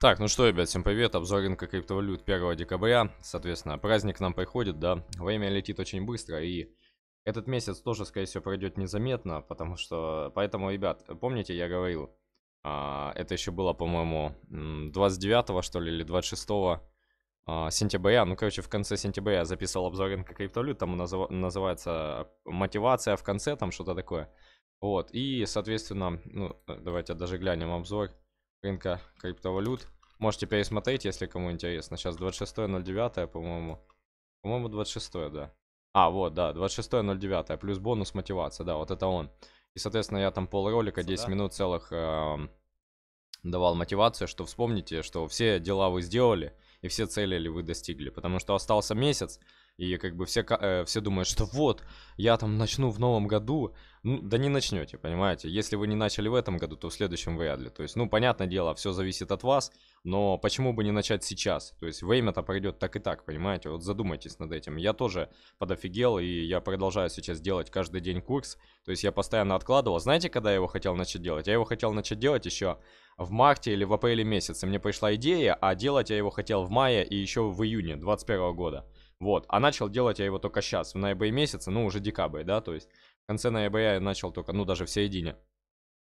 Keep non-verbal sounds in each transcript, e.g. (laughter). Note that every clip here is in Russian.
Так, ну что, ребят, всем привет. Обзор рынка криптовалют 1 декабря. Соответственно, праздник к нам приходит, да. Время летит очень быстро, и этот месяц тоже, скорее всего, пройдет незаметно, потому что... Поэтому, ребят, помните, я говорил, а, это еще было, по-моему, 29 что ли, или 26 а, сентября. Ну, короче, в конце сентября я записывал обзор рынка криптовалют, там назыв... называется мотивация в конце, там что-то такое. Вот, и, соответственно, ну, давайте даже глянем обзор рынка криптовалют. Можете пересмотреть, если кому интересно. Сейчас 26.09, по-моему. По-моему, 26, да. А, вот, да, 26.09, плюс бонус мотивация, да, вот это он. И, соответственно, я там пол ролика, 10 да? минут целых э, давал мотивацию, что вспомните, что все дела вы сделали, и все цели вы достигли. Потому что остался месяц, и как бы все, э, все думают, что вот, я там начну в новом году. Ну, да не начнете, понимаете? Если вы не начали в этом году, то в следующем вряд ли. То есть, ну, понятное дело, все зависит от вас, но почему бы не начать сейчас? То есть, время-то пройдет так и так, понимаете? Вот задумайтесь над этим. Я тоже подофигел, и я продолжаю сейчас делать каждый день курс. То есть, я постоянно откладывал. Знаете, когда я его хотел начать делать? Я его хотел начать делать еще в марте или в апреле месяце. Мне пришла идея, а делать я его хотел в мае и еще в июне 2021 года. Вот, а начал делать я его только сейчас, в ноябре месяце, ну уже декабрь, да, то есть в конце ноября я начал только, ну даже в середине,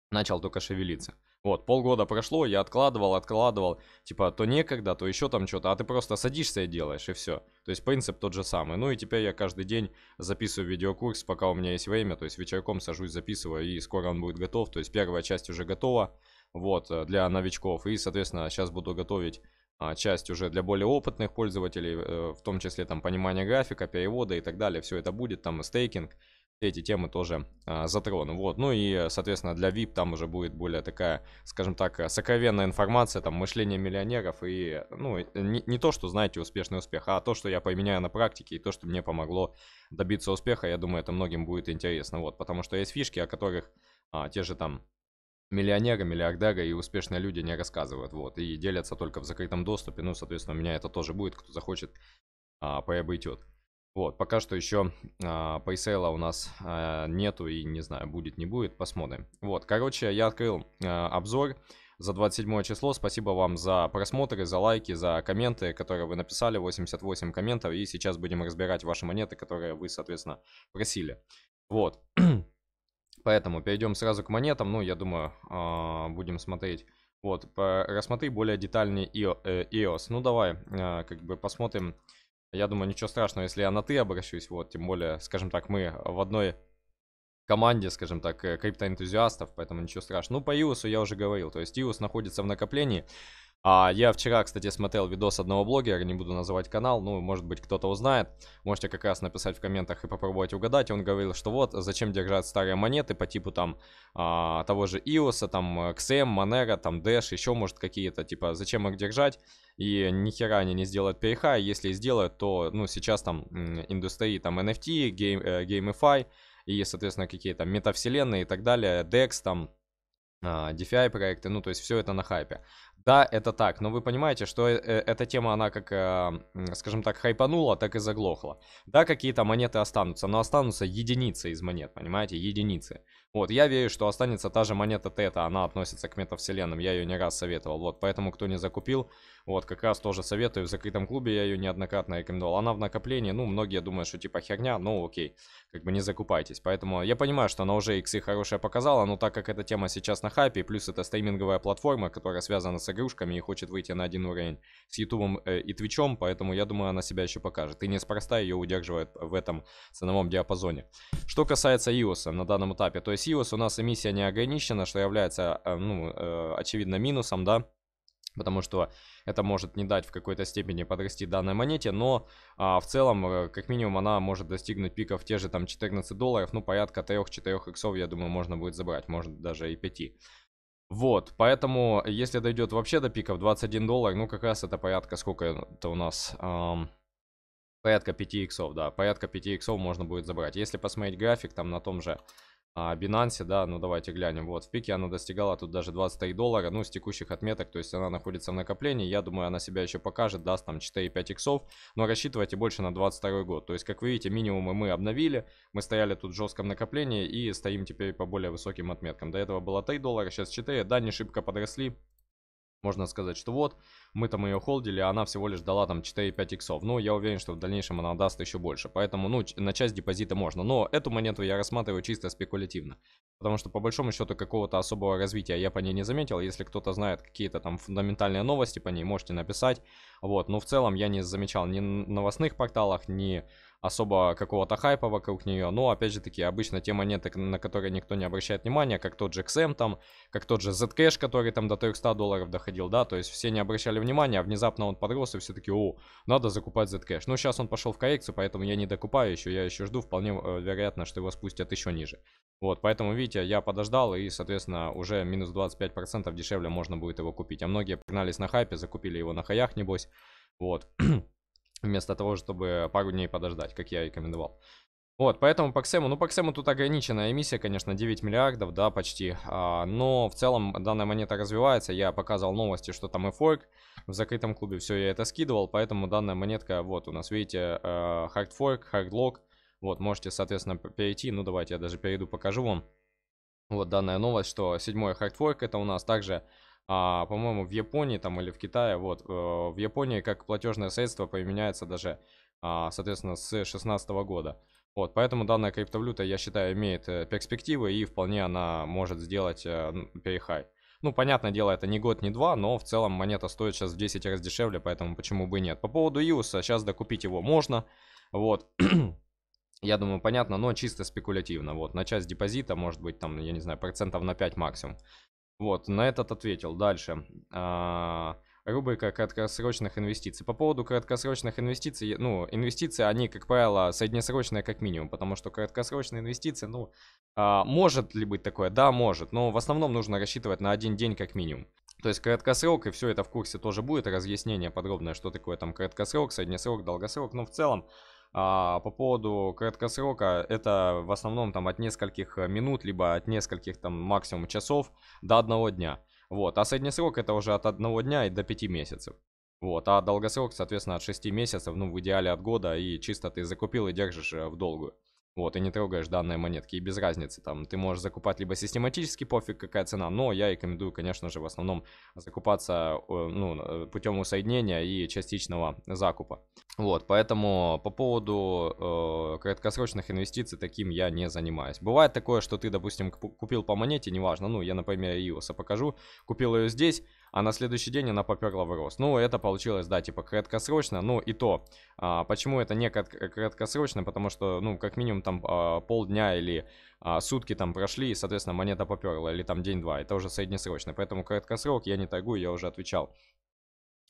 начал только шевелиться. Вот, полгода прошло, я откладывал, откладывал, типа, то некогда, то еще там что-то, а ты просто садишься и делаешь, и все. То есть принцип тот же самый. Ну и теперь я каждый день записываю видеокурс, пока у меня есть время, то есть вечерком сажусь, записываю, и скоро он будет готов. То есть первая часть уже готова, вот, э, для новичков. И, соответственно, сейчас буду готовить часть уже для более опытных пользователей, э, в том числе там понимание графика, перевода и так далее. Все это будет, там стейкинг, эти темы тоже а, затрону. Вот. Ну и, соответственно, для VIP там уже будет более такая, скажем так, сокровенная информация, там, мышление миллионеров и, ну, не, не то, что знаете успешный успех, а то, что я применяю на практике и то, что мне помогло добиться успеха, я думаю, это многим будет интересно. Вот, потому что есть фишки, о которых а, те же там миллионеры, миллиардеры и успешные люди не рассказывают, вот, и делятся только в закрытом доступе, ну, соответственно, у меня это тоже будет, кто захочет, а, приобретет. Вот, пока что еще а, пресейла у нас а, нету и не знаю, будет, не будет, посмотрим. Вот, короче, я открыл а, обзор за 27 число, спасибо вам за просмотры, за лайки, за комменты, которые вы написали, 88 комментов, и сейчас будем разбирать ваши монеты, которые вы, соответственно, просили. Вот. (clears throat) Поэтому перейдем сразу к монетам. Ну, я думаю, а, будем смотреть. Вот, рассмотри более детальнее EOS. Э, ну, давай, а, как бы посмотрим. Я думаю, ничего страшного, если я на ты обращусь. Вот, тем более, скажем так, мы в одной команде, скажем так, э, криптоэнтузиастов, поэтому ничего страшного. Ну, по EOS я уже говорил. То есть EOS находится в накоплении. А я вчера, кстати, смотрел видос одного блогера, не буду называть канал, ну, может быть, кто-то узнает. Можете как раз написать в комментах и попробовать угадать. Он говорил, что вот, зачем держать старые монеты по типу там а, того же EOS, там XM, Monero, там Dash, еще может какие-то, типа, зачем их держать? И ни хера они не сделают переха, если сделают, то, ну, сейчас там индустрии, там NFT, гейм, э, и, соответственно, какие-то метавселенные и так далее, DEX, там, DeFi проекты, ну то есть все это на хайпе. Да, это так, но вы понимаете, что э, э, эта тема, она как, э, скажем так, хайпанула, так и заглохла. Да, какие-то монеты останутся, но останутся единицы из монет, понимаете, единицы. Вот, я верю, что останется та же монета Тета, она относится к метавселенным, я ее не раз советовал. Вот, поэтому, кто не закупил, вот, как раз тоже советую, в закрытом клубе я ее неоднократно рекомендовал. Она в накоплении, ну, многие думают, что типа херня, ну, окей, как бы не закупайтесь. Поэтому я понимаю, что она уже иксы хорошая показала, но так как эта тема сейчас на хайпе, плюс это стриминговая платформа, которая связана игрушками и хочет выйти на один уровень с ютубом э, и твичом, поэтому я думаю, она себя еще покажет. И неспроста ее удерживает в этом ценовом диапазоне. Что касается iOS на данном этапе, то есть Сиус у нас эмиссия не ограничена, что является, э, ну, э, очевидно, минусом, да, потому что это может не дать в какой-то степени подрасти данной монете, но а, в целом, как минимум, она может достигнуть пиков те же там 14 долларов, ну, порядка 3-4 иксов, я думаю, можно будет забрать, может даже и 5. Вот, поэтому, если дойдет вообще до пиков 21 доллар, ну, как раз это порядка, сколько это у нас... Эм, порядка 5 иксов, да, порядка 5 иксов можно будет забрать. Если посмотреть график, там на том же а, Binance, да, ну давайте глянем. Вот, в пике она достигала тут даже 23 доллара, ну, с текущих отметок, то есть она находится в накоплении. Я думаю, она себя еще покажет, даст там 4-5 иксов, но рассчитывайте больше на 22 год. То есть, как вы видите, минимумы мы обновили, мы стояли тут в жестком накоплении и стоим теперь по более высоким отметкам. До этого было 3 доллара, сейчас 4, да, не шибко подросли. Можно сказать, что вот, мы там ее холдили, а она всего лишь дала там 4-5 иксов. Ну, я уверен, что в дальнейшем она даст еще больше. Поэтому, ну, на часть депозита можно. Но эту монету я рассматриваю чисто спекулятивно. Потому что, по большому счету, какого-то особого развития я по ней не заметил. Если кто-то знает какие-то там фундаментальные новости по ней, можете написать. Вот, но в целом я не замечал ни новостных порталах, ни особо какого-то хайпа вокруг нее. Но, опять же таки, обычно те монеты, на которые никто не обращает внимания, как тот же XM там, как тот же Zcash, который там до 300 долларов доходил, да, то есть все не обращали внимания, а внезапно он подрос и все таки о, надо закупать Zcash. Ну, сейчас он пошел в коррекцию, поэтому я не докупаю еще, я еще жду, вполне э, вероятно, что его спустят еще ниже. Вот, поэтому, видите, я подождал и, соответственно, уже минус 25% дешевле можно будет его купить. А многие погнались на хайпе, закупили его на хаях, небось. Вот. (clears throat) Вместо того, чтобы пару дней подождать, как я рекомендовал. Вот, поэтому по Ксему, ну по Ксему тут ограниченная эмиссия, конечно, 9 миллиардов, да, почти. А, но в целом данная монета развивается. Я показывал новости, что там и форк в закрытом клубе, все, я это скидывал. Поэтому данная монетка, вот у нас, видите, hard lock. Вот, можете, соответственно, перейти. Ну, давайте я даже перейду, покажу вам. Вот данная новость, что седьмой хардфорк это у нас также, а, по-моему, в Японии там или в Китае. Вот, э, в Японии как платежное средство применяется даже, а, соответственно, с 2016 года. Вот, поэтому данная криптовалюта, я считаю, имеет э, перспективы и вполне она может сделать э, перехай. Ну, понятное дело, это не год, не два, но в целом монета стоит сейчас в 10 раз дешевле, поэтому почему бы и нет. По поводу ИУСа, сейчас докупить его можно, вот. (clears throat) я думаю, понятно, но чисто спекулятивно. Вот, на часть депозита, может быть, там, я не знаю, процентов на 5 максимум. Вот, на этот ответил. Дальше. А, рубрика краткосрочных инвестиций. По поводу краткосрочных инвестиций, ну, инвестиции, они, как правило, среднесрочные как минимум, потому что краткосрочные инвестиции, ну, а, может ли быть такое? Да, может, но в основном нужно рассчитывать на один день как минимум. То есть краткосрок, и все это в курсе тоже будет, разъяснение подробное, что такое там краткосрок, среднесрок, долгосрок, но в целом а по поводу краткосрока, это в основном там от нескольких э, минут, либо от нескольких там максимум часов до одного дня. Вот, а средний срок это уже от одного дня и до пяти месяцев. Вот, а долгосрок, соответственно, от 6 месяцев, ну, в идеале от года, и чисто ты закупил и держишь э, в долгую. Вот, и не трогаешь данные монетки, и без разницы, там, ты можешь закупать либо систематически, пофиг какая цена, но я рекомендую, конечно же, в основном закупаться, ну, путем усоединения и частичного закупа. Вот, поэтому по поводу э, краткосрочных инвестиций таким я не занимаюсь. Бывает такое, что ты, допустим, купил по монете, неважно, ну, я, например, EOS покажу, купил ее здесь, а на следующий день она поперла в рост. Ну, это получилось, да, типа краткосрочно, ну и то. А, почему это не краткосрочно? Потому что, ну, как минимум там а, полдня или а, сутки там прошли, и, соответственно, монета поперла, или там день-два, это уже среднесрочно. Поэтому краткосрок я не торгую, я уже отвечал.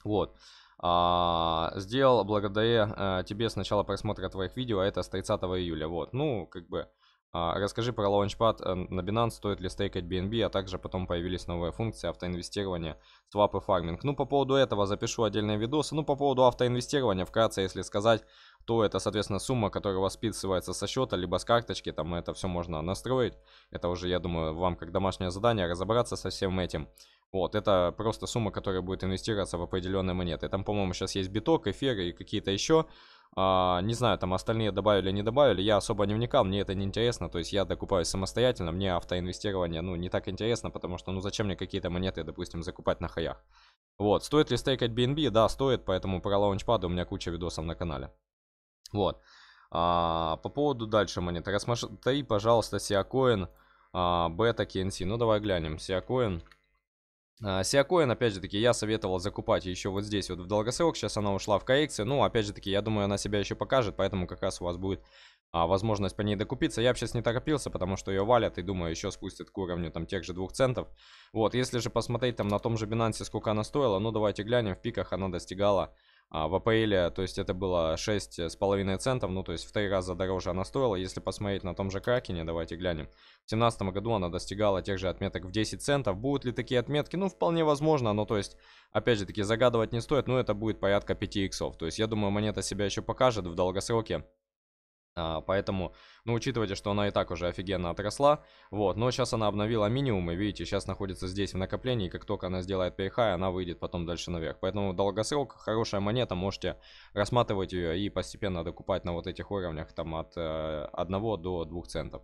Вот. А, сделал благодаря а, тебе сначала просмотра твоих видео, а это с 30 июля. Вот, ну, как бы... А, расскажи про Launchpad э, на Binance, стоит ли стейкать BNB, а также потом появились новые функции автоинвестирования, свап и фарминг. Ну, по поводу этого запишу отдельные видосы. Ну, по поводу автоинвестирования, вкратце, если сказать, то это, соответственно, сумма, которая вас списывается со счета, либо с карточки, там это все можно настроить. Это уже, я думаю, вам как домашнее задание разобраться со всем этим. Вот, это просто сумма, которая будет инвестироваться в определенные монеты. Там, по-моему, сейчас есть биток, эфир и какие-то еще а, не знаю, там остальные добавили, не добавили, я особо не вникал, мне это не интересно, то есть я докупаюсь самостоятельно, мне автоинвестирование, ну, не так интересно, потому что, ну, зачем мне какие-то монеты, допустим, закупать на хаях. Вот, стоит ли стейкать BNB? Да, стоит, поэтому про лаунчпады у меня куча видосов на канале. Вот. А, по поводу дальше монеты. Рассмотри, пожалуйста, Сиакоин, бета, KNC. Ну, давай глянем. Сиакоин. Сиакоин, опять же таки, я советовал закупать еще вот здесь вот в долгосрок. Сейчас она ушла в коррекцию. Ну, опять же таки, я думаю, она себя еще покажет, поэтому как раз у вас будет а, возможность по ней докупиться. Я сейчас не торопился, потому что ее валят и думаю, еще спустят к уровню там тех же двух центов. Вот, если же посмотреть там на том же Binance, сколько она стоила, ну, давайте глянем. В пиках она достигала а в апреле, то есть это было 6,5 центов, ну то есть в три раза дороже она стоила. Если посмотреть на том же Кракене, давайте глянем. В 2017 году она достигала тех же отметок в 10 центов. Будут ли такие отметки? Ну вполне возможно, но то есть опять же таки загадывать не стоит, но это будет порядка 5 иксов. То есть я думаю монета себя еще покажет в долгосроке. А, поэтому, ну, учитывайте, что она и так уже офигенно отросла. Вот, но сейчас она обновила минимумы, видите, сейчас находится здесь в накоплении. Как только она сделает перехай, она выйдет потом дальше наверх. Поэтому долгосрок, хорошая монета, можете рассматривать ее и постепенно докупать на вот этих уровнях, там от э, 1 до 2 центов.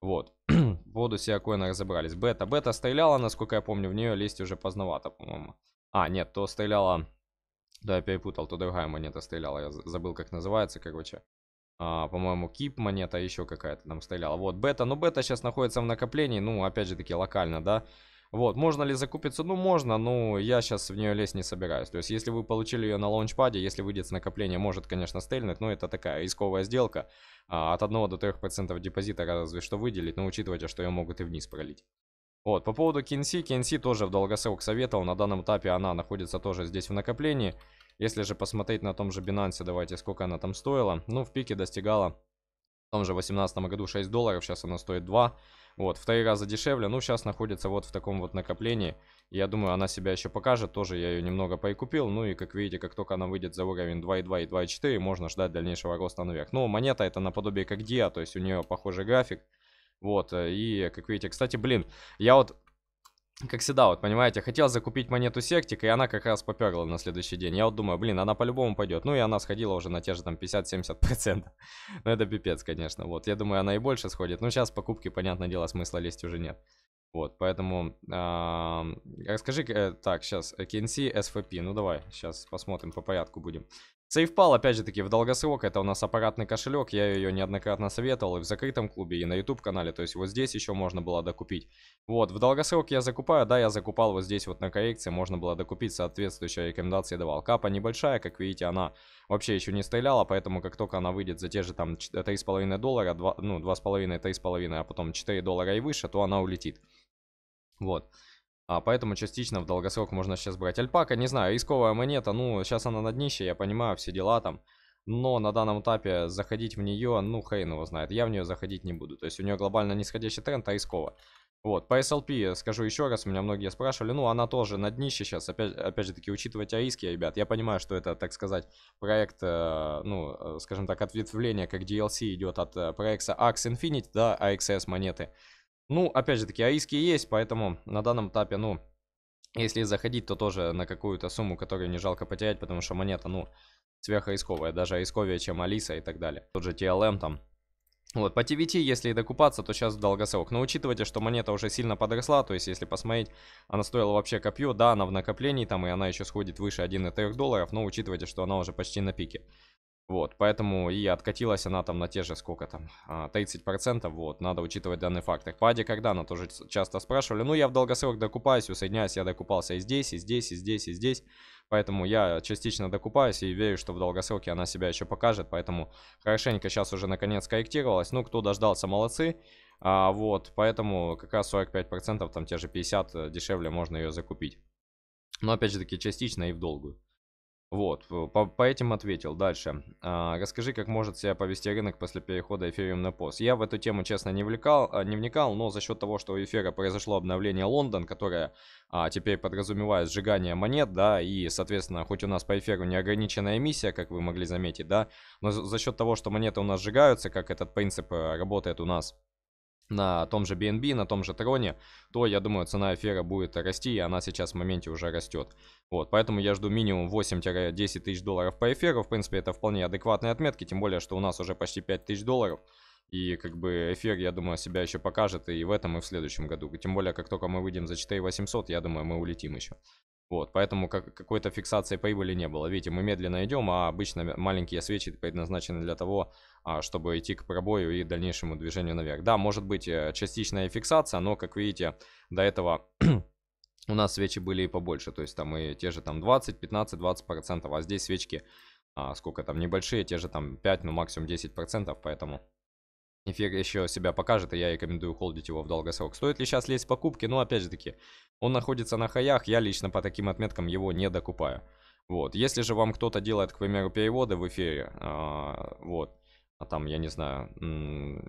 Вот, (clears throat) по поводу Сиакоина разобрались. Бета, бета стреляла, насколько я помню, в нее лезть уже поздновато, по-моему. А, нет, то стреляла... Да, я перепутал, то другая монета стреляла. Я забыл, как называется, короче. А, по-моему, кип монета еще какая-то там стреляла. Вот, бета. Ну, бета сейчас находится в накоплении. Ну, опять же таки, локально, да. Вот, можно ли закупиться? Ну, можно, но я сейчас в нее лезть не собираюсь. То есть, если вы получили ее на лаунчпаде, если выйдет с накопления, может, конечно, стрельнуть, но это такая рисковая сделка. А, от 1 до 3% депозита разве что выделить, но учитывайте, что ее могут и вниз пролить. Вот, по поводу Кинси, Кинси тоже в долгосрок советовал, на данном этапе она находится тоже здесь в накоплении. Если же посмотреть на том же Binance, давайте, сколько она там стоила. Ну, в пике достигала в том же 2018 году 6 долларов, сейчас она стоит 2. Вот, в три раза дешевле. Ну, сейчас находится вот в таком вот накоплении. Я думаю, она себя еще покажет. Тоже я ее немного поикупил. Ну и, как видите, как только она выйдет за уровень 2.2 и 2.4, можно ждать дальнейшего роста наверх. Ну, монета это наподобие как Диа, то есть у нее похожий график. Вот, э, и, как видите, кстати, блин, я вот как всегда, вот понимаете, хотел закупить монету Сектик, и она как раз поперла на следующий день. Я вот думаю, блин, она по-любому пойдет. Ну и она сходила уже на те же там 50-70%. (laughs) ну это пипец, конечно. Вот, я думаю, она и больше сходит. Ну сейчас покупки, понятное дело, смысла лезть уже нет. Вот, поэтому э, расскажи, так, сейчас, KNC, SFP, ну давай, сейчас посмотрим, по порядку будем. SafePal, опять же таки, в долгосрок, это у нас аппаратный кошелек, я ее неоднократно советовал и в закрытом клубе, и на YouTube канале, то есть вот здесь еще можно было докупить. Вот, в долгосрок я закупаю, да, я закупал вот здесь вот на коррекции, можно было докупить, соответствующие рекомендации давал. Капа небольшая, как видите, она вообще еще не стреляла, поэтому как только она выйдет за те же там 3,5 доллара, 2, ну 2,5, 3,5, а потом 4 доллара и выше, то она улетит. Вот. А, поэтому частично в долгосрок можно сейчас брать альпака. Не знаю, рисковая монета, ну, сейчас она на днище, я понимаю, все дела там. Но на данном этапе заходить в нее, ну, хрен его знает. Я в нее заходить не буду. То есть у нее глобально нисходящий тренд, а рисково. Вот, по SLP скажу еще раз, меня многие спрашивали, ну, она тоже на днище сейчас, опять, опять же таки, учитывать риски, ребят, я понимаю, что это, так сказать, проект, э, ну, э, скажем так, ответвление, как DLC идет от э, проекта Ax Infinity, да, AXS монеты, ну, опять же таки, аиски есть, поэтому на данном этапе, ну, если заходить, то тоже на какую-то сумму, которую не жалко потерять, потому что монета, ну, сверхрисковая, даже рисковее, чем Алиса и так далее. Тот же TLM там. Вот, по TVT, если и докупаться, то сейчас в долгосрок. Но учитывайте, что монета уже сильно подросла, то есть если посмотреть, она стоила вообще копье, да, она в накоплении там, и она еще сходит выше 1,3 долларов, но учитывайте, что она уже почти на пике. Вот, поэтому и откатилась она там на те же, сколько там, 30%, а, вот, надо учитывать данный фактор. Паде когда? Она тоже часто спрашивали, ну я в долгосрок докупаюсь, усоединяюсь, я докупался и здесь, и здесь, и здесь, и здесь, поэтому я частично докупаюсь и верю, что в долгосроке она себя еще покажет, поэтому хорошенько сейчас уже наконец корректировалась, ну кто дождался, молодцы, а, вот, поэтому как раз 45%, там те же 50 э, дешевле можно ее закупить. Но опять же таки частично и в долгую. Вот, по, по этим ответил. Дальше. А, расскажи, как может себя повести рынок после перехода эфириум на пост. Я в эту тему, честно, не, влекал, а, не вникал, но за счет того, что у эфира произошло обновление Лондон, которое а, теперь подразумевает сжигание монет, да, и, соответственно, хоть у нас по эфиру неограниченная эмиссия, как вы могли заметить, да, но за счет того, что монеты у нас сжигаются, как этот принцип э, работает у нас на том же BNB, на том же Троне, то, я думаю, цена эфира будет расти, и она сейчас в моменте уже растет. Вот, поэтому я жду минимум 8-10 тысяч долларов по эфиру. В принципе, это вполне адекватные отметки, тем более, что у нас уже почти 5 тысяч долларов. И как бы эфир, я думаю, себя еще покажет и в этом, и в следующем году. Тем более, как только мы выйдем за 4800, я думаю, мы улетим еще. Вот, поэтому как, какой-то фиксации прибыли не было. Видите, мы медленно идем, а обычно маленькие свечи предназначены для того, а, чтобы идти к пробою и дальнейшему движению наверх. Да, может быть э, частичная фиксация, но, как видите, до этого у нас свечи были и побольше. То есть там и те же там 20, 15, 20 процентов, а здесь свечки, а, сколько там, небольшие, те же там 5, ну максимум 10 процентов, поэтому... Эфир еще себя покажет, и я рекомендую холдить его в долгосрок. Стоит ли сейчас лезть в покупки? Ну, опять же таки, он находится на хаях, я лично по таким отметкам его не докупаю. Вот, если же вам кто-то делает, к примеру, переводы в эфире, а, вот, а там, я не знаю,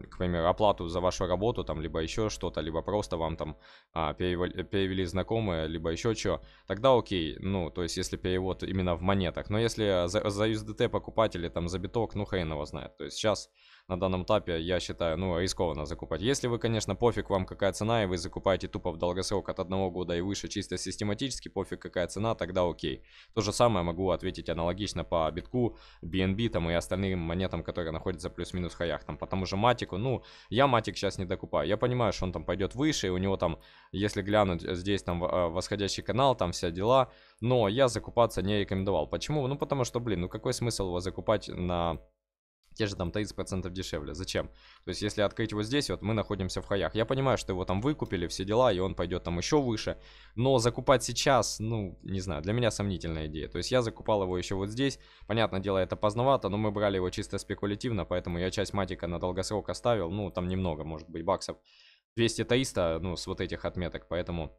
к примеру, оплату за вашу работу, там, либо еще что-то, либо просто вам там а, перевели, перевели знакомые, либо еще что, тогда окей, ну, то есть, если перевод именно в монетах, но если за, за USDT покупатели, там, за биток, ну, хрен его знает, то есть, сейчас на данном этапе, я считаю, ну, рискованно закупать. Если вы, конечно, пофиг вам какая цена, и вы закупаете тупо в долгосрок от одного года и выше, чисто систематически, пофиг какая цена, тогда окей. То же самое могу ответить аналогично по битку, BNB там и остальным монетам, которые находятся плюс-минус хаях. Там по тому же матику, ну, я матик сейчас не докупаю. Я понимаю, что он там пойдет выше, и у него там, если глянуть здесь там э, восходящий канал, там вся дела, но я закупаться не рекомендовал. Почему? Ну, потому что, блин, ну какой смысл его закупать на те же там 30% дешевле. Зачем? То есть, если открыть вот здесь, вот мы находимся в хаях. Я понимаю, что его там выкупили, все дела, и он пойдет там еще выше. Но закупать сейчас, ну, не знаю, для меня сомнительная идея. То есть, я закупал его еще вот здесь. Понятное дело, это поздновато, но мы брали его чисто спекулятивно, поэтому я часть матика на долгосрок оставил. Ну, там немного, может быть, баксов. 200-300, ну, с вот этих отметок, поэтому...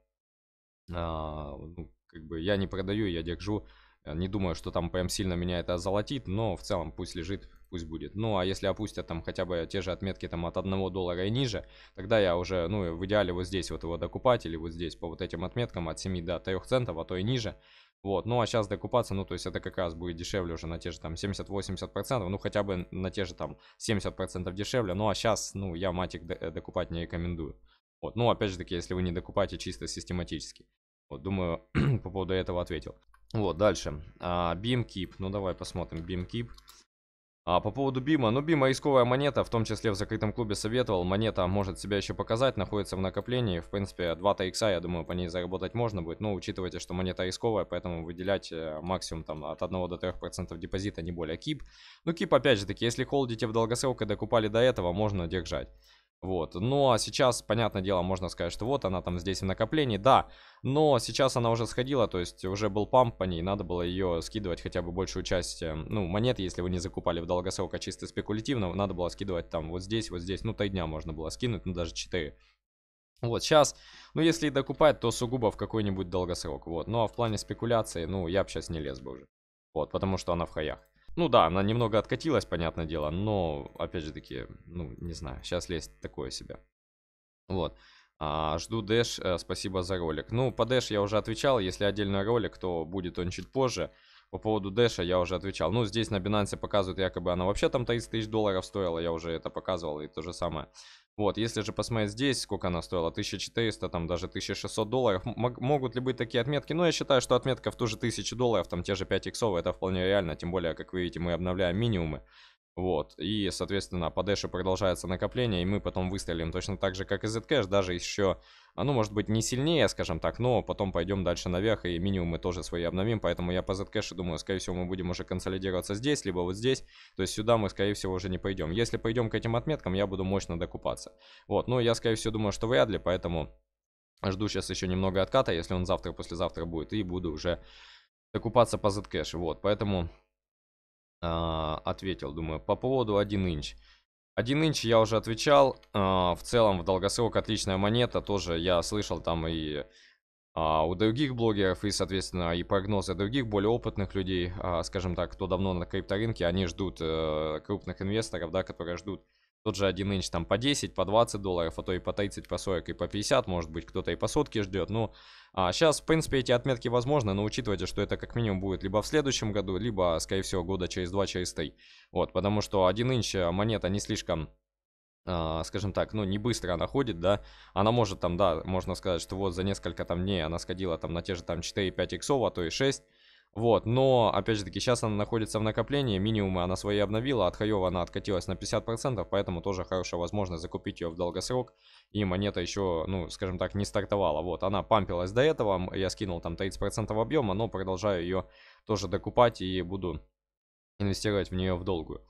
А, ну, как бы я не продаю, я держу. Э, не думаю, что там прям сильно меня это золотит, но в целом пусть лежит, пусть будет. Ну, а если опустят там хотя бы те же отметки там от 1 доллара и ниже, тогда я уже, ну, в идеале вот здесь вот его докупать или вот здесь по вот этим отметкам от 7 до 3 центов, а то и ниже. Вот, ну а сейчас докупаться, ну то есть это как раз будет дешевле уже на те же там 70-80%, ну хотя бы на те же там 70% дешевле, ну а сейчас, ну я матик э, докупать не рекомендую. Вот, ну опять же таки, если вы не докупаете чисто систематически. Вот, думаю, (clears throat) по поводу этого ответил. Вот, дальше. А, BeamKeep. Ну, давай посмотрим. BeamKeep. А по поводу Бима, ну Бима рисковая монета, в том числе в закрытом клубе советовал, монета может себя еще показать, находится в накоплении, в принципе 2 икса, я думаю, по ней заработать можно будет, но учитывайте, что монета рисковая, поэтому выделять э, максимум там от 1 до 3% депозита, не более кип. Ну кип опять же таки, если холдите в долгосрок и докупали до этого, можно держать. Вот. Ну а сейчас, понятное дело, можно сказать, что вот она там здесь в накоплении, да. Но сейчас она уже сходила, то есть уже был памп по ней, надо было ее скидывать хотя бы большую часть, э, ну, монет, если вы не закупали в долгосрок, а чисто спекулятивно, надо было скидывать там вот здесь, вот здесь, ну, 3 дня можно было скинуть, ну, даже 4. Вот, сейчас, ну, если и докупать, то сугубо в какой-нибудь долгосрок, вот. Ну, а в плане спекуляции, ну, я бы сейчас не лез бы уже. Вот, потому что она в хаях. Ну да, она немного откатилась, понятное дело, но, опять же таки, ну, не знаю, сейчас лезть такое себе. Вот. А, жду Дэш, э, спасибо за ролик. Ну, по Дэш я уже отвечал, если отдельный ролик, то будет он чуть позже. По поводу Дэша я уже отвечал. Ну, здесь на Binance показывают, якобы она вообще там 30 тысяч долларов стоила, я уже это показывал, и то же самое. Вот, если же посмотреть здесь, сколько она стоила, 1400, там даже 1600 долларов, могут ли быть такие отметки? Ну, я считаю, что отметка в ту же 1000 долларов, там те же 5 иксов, это вполне реально, тем более, как вы видите, мы обновляем минимумы. Вот, и, соответственно, по дэшу продолжается накопление, и мы потом выстрелим точно так же, как и Zcash, даже еще, ну, может быть, не сильнее, скажем так, но потом пойдем дальше наверх, и минимумы тоже свои обновим, поэтому я по Zcash думаю, скорее всего, мы будем уже консолидироваться здесь, либо вот здесь, то есть сюда мы, скорее всего, уже не пойдем. Если пойдем к этим отметкам, я буду мощно докупаться. Вот, ну, я, скорее всего, думаю, что вряд ли, поэтому жду сейчас еще немного отката, если он завтра, послезавтра будет, и буду уже докупаться по Zcash, вот, поэтому а, ответил, думаю, по поводу 1 инч. 1 инч я уже отвечал, а, в целом в долгосрок отличная монета, тоже я слышал там и а, у других блогеров, и, соответственно, и прогнозы других более опытных людей, скажем так, кто давно на крипторынке, они ждут э, крупных инвесторов, да, которые ждут тот же 1 инч там по 10, по 20 долларов, а то и по 30, по 40 и по 50, может быть кто-то и по сотке ждет. Ну, а сейчас, в принципе, эти отметки возможны, но учитывайте, что это как минимум будет либо в следующем году, либо, скорее всего, года через 2, через 3. Вот, потому что 1 инч э, монета не слишком Uh, скажем так, ну, не быстро она ходит, да, она может там, да, можно сказать, что вот за несколько там дней она сходила там на те же там 4-5 иксов, а то и 6, вот, но, опять же таки, сейчас она находится в накоплении, минимумы она свои обновила, от Хаева она откатилась на 50%, поэтому тоже хорошая возможность закупить ее в долгосрок, и монета еще, ну, скажем так, не стартовала. Вот, она пампилась до этого, я скинул там 30% объема, но продолжаю ее тоже докупать и буду инвестировать в нее в долгую.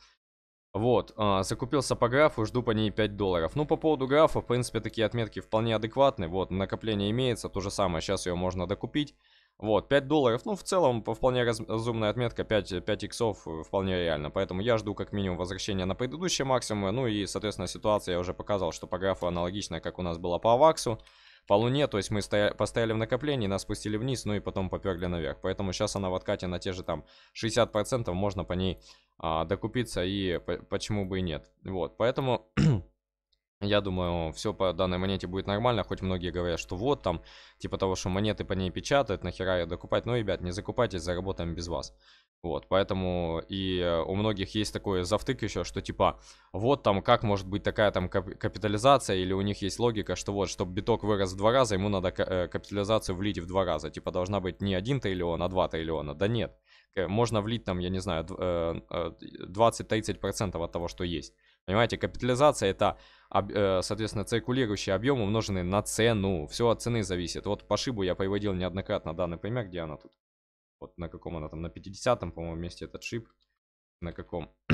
Вот, а, закупился по графу, жду по ней 5 долларов. Ну, по поводу графа, в принципе, такие отметки вполне адекватны. Вот, накопление имеется, то же самое, сейчас ее можно докупить. Вот, 5 долларов, ну, в целом, вполне разумная отметка, 5, 5 иксов э, вполне реально. Поэтому я жду как минимум возвращения на предыдущие максимумы. Ну и, соответственно, ситуация я уже показал, что по графу аналогичная, как у нас была по аваксу. По луне, то есть мы стоя постояли в накоплении, нас спустили вниз, ну и потом поперли наверх. Поэтому сейчас она в откате на те же там 60%, можно по ней а, докупиться и почему бы и нет. Вот, поэтому... (clears throat) Я думаю, все по данной монете будет нормально, хоть многие говорят, что вот там, типа того, что монеты по ней печатают, нахера ее докупать. Но, ребят, не закупайтесь, заработаем без вас. Вот, поэтому и э, у многих есть такой завтык еще, что типа, вот там, как может быть такая там капитализация, или у них есть логика, что вот, чтобы биток вырос в два раза, ему надо э, капитализацию влить в два раза. Типа, должна быть не 1 триллион, а 2 триллиона. Да нет, можно влить там, я не знаю, 20-30% от того, что есть. Понимаете, капитализация это, соответственно, циркулирующий объем умноженный на цену. Все от цены зависит. Вот по шибу я приводил неоднократно данный пример, где она тут вот на каком она там, на 50-м, по-моему, месте этот шип. На каком? (clears throat)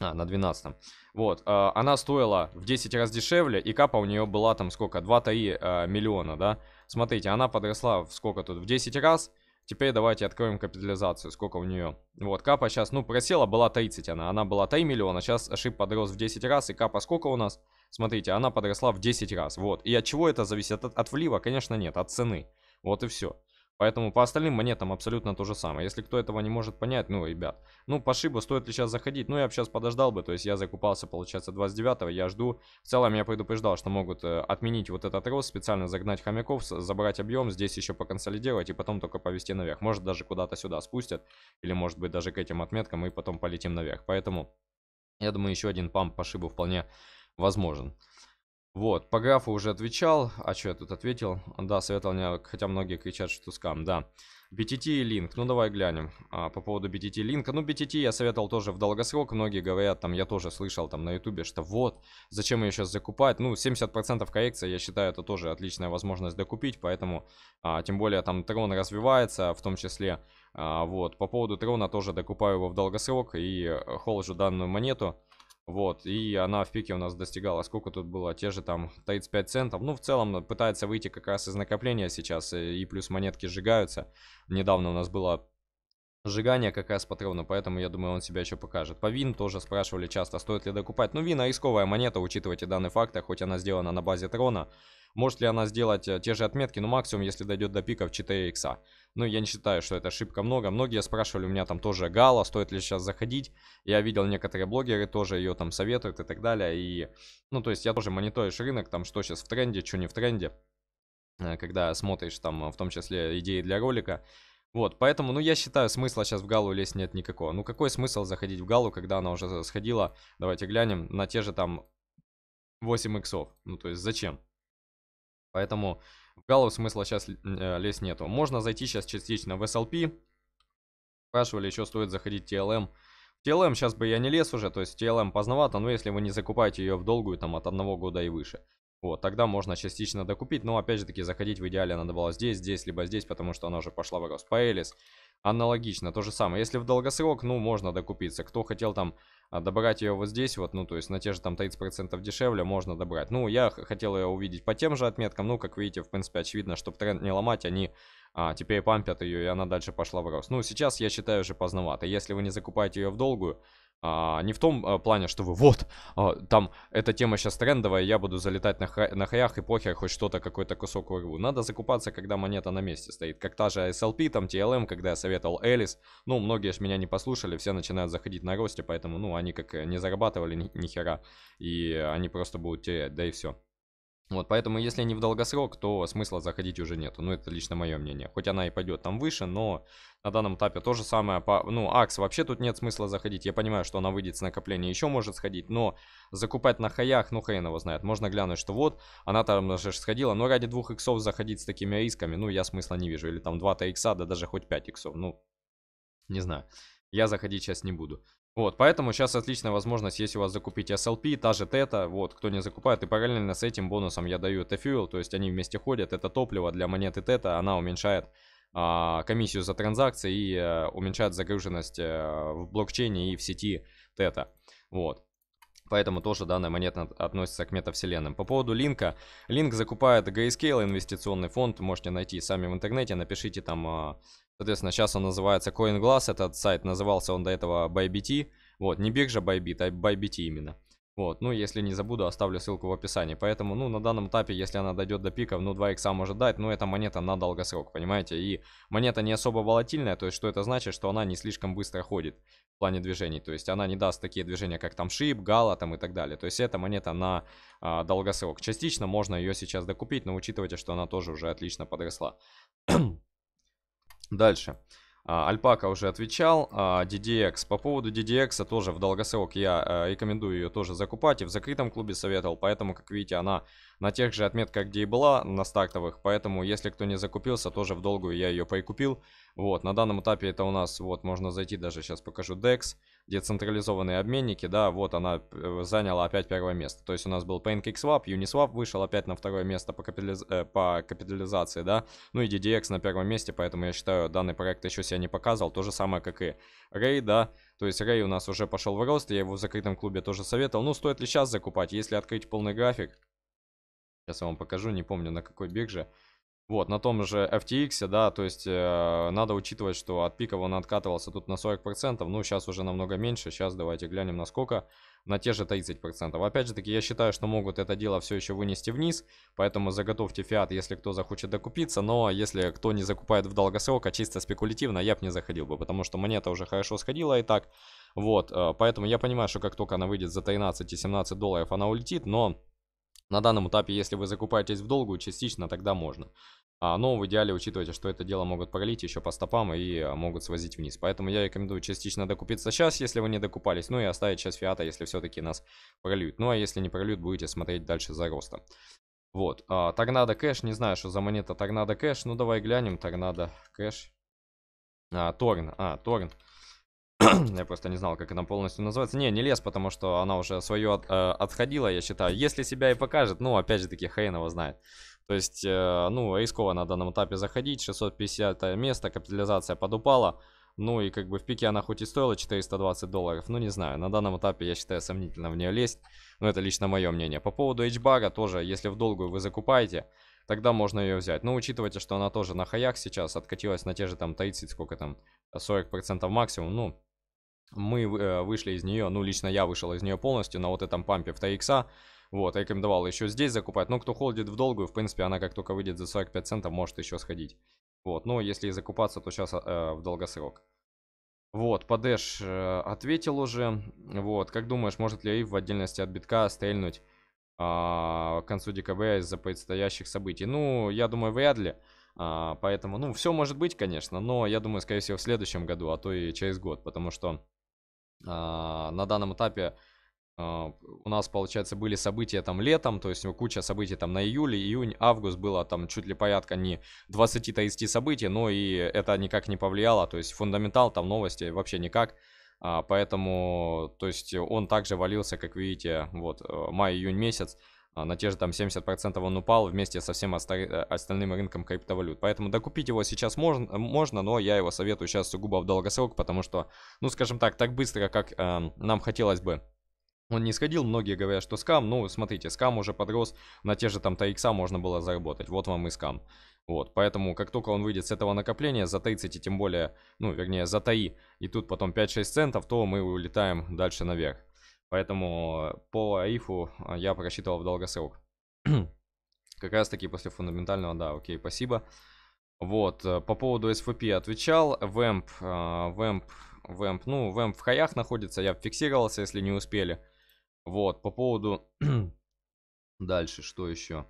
а, на 12-м. Вот, э, она стоила в 10 раз дешевле, и капа у нее была там сколько? 2-3 э, миллиона, да? Смотрите, она подросла в сколько тут? В 10 раз. Теперь давайте откроем капитализацию, сколько у нее. Вот, капа сейчас, ну, просела, была 30 она. Она была 3 миллиона, сейчас шип подрос в 10 раз, и капа сколько у нас? Смотрите, она подросла в 10 раз, вот. И от чего это зависит? От, от влива, конечно, нет, от цены. Вот и все. Поэтому по остальным монетам абсолютно то же самое. Если кто этого не может понять, ну, ребят, ну, по шибу стоит ли сейчас заходить? Ну, я бы сейчас подождал бы, то есть я закупался, получается, 29-го, я жду. В целом я предупреждал, что могут э, отменить вот этот рост, специально загнать хомяков, забрать объем, здесь еще поконсолидировать и потом только повести наверх. Может даже куда-то сюда спустят, или может быть даже к этим отметкам и потом полетим наверх. Поэтому, я думаю, еще один памп по шибу вполне возможен. Вот, по графу уже отвечал. А что я тут ответил? Да, советовал мне, хотя многие кричат, что скам, да. BTT и Link, ну давай глянем. А, по поводу BTT Link, ну BTT я советовал тоже в долгосрок. Многие говорят, там, я тоже слышал там на ютубе, что вот, зачем ее сейчас закупать. Ну, 70% коррекция, я считаю, это тоже отличная возможность докупить. Поэтому, а, тем более, там трон развивается, в том числе. А, вот, по поводу трона тоже докупаю его в долгосрок и э, холжу данную монету. Вот, и она в пике у нас достигала, сколько тут было, те же там 35 центов. Ну, в целом, пытается выйти как раз из накопления сейчас, и плюс монетки сжигаются. Недавно у нас было сжигание как раз патрона, поэтому я думаю, он себя еще покажет. По Вин тоже спрашивали часто, стоит ли докупать. Ну, Вина рисковая монета, учитывайте данный фактор, хоть она сделана на базе трона. Может ли она сделать э, те же отметки? Ну, максимум, если дойдет до пиков 4 икса. Ну, я не считаю, что это ошибка много. Многие спрашивали у меня там тоже Гала, стоит ли сейчас заходить. Я видел некоторые блогеры тоже ее там советуют и так далее. И, ну, то есть я тоже мониторишь рынок, там, что сейчас в тренде, что не в тренде. Э, когда смотришь там, в том числе, идеи для ролика. Вот, поэтому, ну, я считаю, смысла сейчас в Галу лезть нет никакого. Ну, какой смысл заходить в Галу, когда она уже сходила, давайте глянем, на те же там 8 иксов. Ну, то есть, зачем? Поэтому в Галу смысла сейчас э, лезть нету. Можно зайти сейчас частично в SLP. Спрашивали, еще стоит заходить в TLM. В TLM сейчас бы я не лез уже, то есть TLM поздновато, но если вы не закупаете ее в долгую, там от одного года и выше. Вот, тогда можно частично докупить, но опять же таки заходить в идеале надо было здесь, здесь, либо здесь, потому что она уже пошла в рост. По Элис аналогично, то же самое. Если в долгосрок, ну, можно докупиться. Кто хотел там а, добрать ее вот здесь вот, ну, то есть на те же там 30% дешевле можно добрать. Ну, я хотел ее увидеть по тем же отметкам, ну, как видите, в принципе, очевидно, чтобы тренд не ломать, они а, теперь пампят ее, и она дальше пошла в рост. Ну, сейчас я считаю уже поздновато. Если вы не закупаете ее в долгую, а, не в том а, плане, что вы вот, а, там эта тема сейчас трендовая, я буду залетать на, ха на хаях и похер, хоть что-то, какой-то кусок урву. Надо закупаться, когда монета на месте стоит. Как та же SLP, там TLM, когда я советовал Элис. Ну, многие же меня не послушали, все начинают заходить на росте, поэтому, ну, они как не зарабатывали ни, ни хера. И они просто будут терять, да и все. Вот, поэтому если не в долгосрок, то смысла заходить уже нету. Ну, это лично мое мнение. Хоть она и пойдет там выше, но на данном этапе то же самое. По, ну, АКС вообще тут нет смысла заходить. Я понимаю, что она выйдет с накопления, еще может сходить, но закупать на хаях, ну, хрен его знает. Можно глянуть, что вот, она там даже сходила, но ради двух иксов заходить с такими рисками, ну, я смысла не вижу. Или там 2-то икса, да даже хоть 5 иксов, ну, не знаю. Я заходить сейчас не буду. Вот, поэтому сейчас отличная возможность, если у вас закупить SLP, та же тета, вот, кто не закупает, и параллельно с этим бонусом я даю T-Fuel, то есть они вместе ходят, это топливо для монеты тета, она уменьшает а, комиссию за транзакции и а, уменьшает загруженность а, в блокчейне и в сети тета, вот. Поэтому тоже данная монета относится к метавселенным. По поводу линка. Линк закупает Grayscale, инвестиционный фонд. Можете найти сами в интернете. Напишите там Соответственно, сейчас он называется CoinGlass, этот сайт, назывался он до этого ByBT. Вот, не биржа Bybit, а ByBT именно. Вот, ну, если не забуду, оставлю ссылку в описании. Поэтому, ну, на данном этапе, если она дойдет до пиков, ну, 2 икса может дать, но это монета на долгосрок, понимаете? И монета не особо волатильная, то есть, что это значит? Что она не слишком быстро ходит в плане движений. То есть, она не даст такие движения, как там шип, гала там и так далее. То есть, это монета на а, долгосрок. Частично можно ее сейчас докупить, но учитывайте, что она тоже уже отлично подросла. (clears throat) Дальше. А, Альпака уже отвечал. А, DDX. По поводу DDX тоже в долгосрок я а, рекомендую ее тоже закупать. И в закрытом клубе советовал. Поэтому, как видите, она на тех же отметках, где и была, на стартовых. Поэтому, если кто не закупился, тоже в долгую я ее прикупил. Вот, на данном этапе это у нас, вот, можно зайти, даже сейчас покажу DEX, децентрализованные обменники, да, вот она э, заняла опять первое место. То есть у нас был PancakeSwap, Uniswap вышел опять на второе место по, капитализ... э, по капитализации, да, ну и DDX на первом месте, поэтому я считаю, данный проект еще себя не показал. То же самое, как и Ray, да, то есть Ray у нас уже пошел в рост, я его в закрытом клубе тоже советовал. Ну, стоит ли сейчас закупать, если открыть полный график, сейчас я вам покажу, не помню на какой бирже, вот, на том же FTX, да, то есть э, надо учитывать, что от пика он откатывался тут на 40%, ну, сейчас уже намного меньше, сейчас давайте глянем на сколько, на те же 30%. Опять же таки, я считаю, что могут это дело все еще вынести вниз, поэтому заготовьте фиат, если кто захочет докупиться, но если кто не закупает в долгосрок, а чисто спекулятивно, я бы не заходил бы, потому что монета уже хорошо сходила и так, вот, э, поэтому я понимаю, что как только она выйдет за 13 и 17 долларов, она улетит, но... На данном этапе, если вы закупаетесь в долгую, частично тогда можно. А, но в идеале учитывайте, что это дело могут пролить еще по стопам и а, могут свозить вниз. Поэтому я рекомендую частично докупиться сейчас, если вы не докупались. Ну и оставить часть фиата, если все-таки нас прольют. Ну а если не прольют, будете смотреть дальше за ростом. Вот. А, торнадо кэш. Не знаю, что за монета торнадо кэш. Ну давай глянем. Торнадо кэш. А, Торн. А, Торн. (clears throat) я просто не знал, как она полностью называется. Не, не лес, потому что она уже свое от, э, отходила, я считаю. Если себя и покажет, ну, опять же таки, хрен его знает. То есть, э, ну, рисково на данном этапе заходить. 650 место, капитализация подупала. Ну и как бы в пике она хоть и стоила 420 долларов, ну не знаю, на данном этапе я считаю сомнительно в нее лезть. Но это лично мое мнение. По поводу H-бара тоже, если в долгую вы закупаете, тогда можно ее взять. Но учитывайте, что она тоже на хаях сейчас откатилась на те же там 30, сколько там, 40% максимум. Ну, мы э, вышли из нее, ну лично я вышел из нее полностью на вот этом пампе в 3 икса. Вот, рекомендовал еще здесь закупать. Но кто холдит в долгую, в принципе, она как только выйдет за 45 центов, может еще сходить. Вот, но если закупаться, то сейчас э, в долгосрок. Вот, Падеш э, ответил уже. Вот, как думаешь, может ли Риф в отдельности от битка стрельнуть э, к концу декабря из-за предстоящих событий? Ну, я думаю, вряд ли. А, поэтому, ну, все может быть, конечно, но я думаю, скорее всего, в следующем году, а то и через год, потому что на данном этапе а, у нас, получается, были события там летом, то есть куча событий там на июле, июнь, август было там чуть ли порядка не 20-30 событий, но и это никак не повлияло, то есть фундаментал там новости вообще никак. А, поэтому, то есть он также валился, как видите, вот, э, май-июнь месяц, а, на те же там 70% он упал вместе со всем э, остальным рынком криптовалют. Поэтому докупить его сейчас можно, можно, но я его советую сейчас сугубо в долгосрок, потому что, ну скажем так, так быстро, как э, нам хотелось бы он не сходил, многие говорят, что скам. Ну, смотрите, скам уже подрос, на те же там TX можно было заработать. Вот вам и скам. Вот, поэтому, как только он выйдет с этого накопления, за 30 и тем более, ну, вернее, за таи, и тут потом 5-6 центов, то мы улетаем дальше наверх. Поэтому по АИФу я просчитывал в долгосрок. (clears throat) как раз таки после фундаментального, да, окей, спасибо. Вот, э, по поводу SFP отвечал. Вэмп, вэмп, вэмп, ну, вэмп в хаях находится, я фиксировался, если не успели. Вот, по поводу... (clears throat) Дальше, что еще?